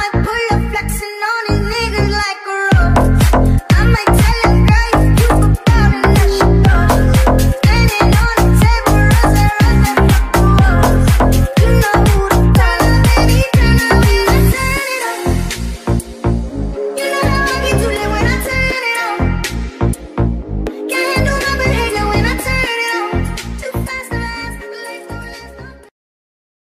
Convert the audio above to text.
I put pull.